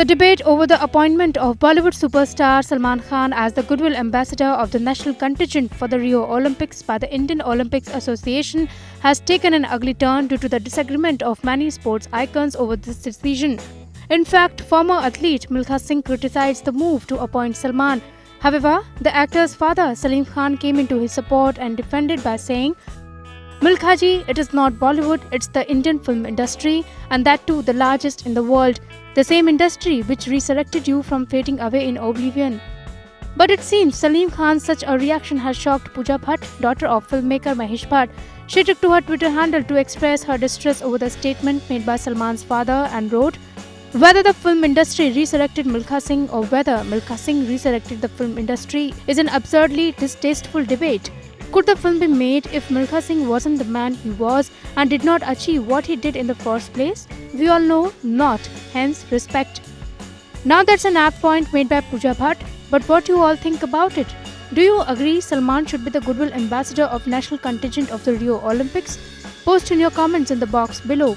The debate over the appointment of Bollywood superstar Salman Khan as the goodwill ambassador of the national contingent for the Rio Olympics by the Indian Olympics Association has taken an ugly turn due to the disagreement of many sports icons over this decision. In fact, former athlete Milkha Singh criticized the move to appoint Salman. However, the actor's father Salim Khan came into his support and defended by saying, Milkhaji, it is not Bollywood, it's the Indian film industry, and that too the largest in the world. The same industry which resurrected you from fading away in oblivion. But it seems Salim Khan's such a reaction has shocked Pooja Bhatt, daughter of filmmaker Mahesh Bhatt. She took to her Twitter handle to express her distress over the statement made by Salman's father and wrote, whether the film industry resurrected Milkha Singh or whether Milkha Singh resurrected the film industry is an absurdly distasteful debate. Could the film be made if Milkha Singh wasn't the man he was and did not achieve what he did in the first place? We all know not, hence respect. Now that's an apt point made by Pooja Bhatt, but what do you all think about it? Do you agree Salman should be the goodwill ambassador of national contingent of the Rio Olympics? Post in your comments in the box below.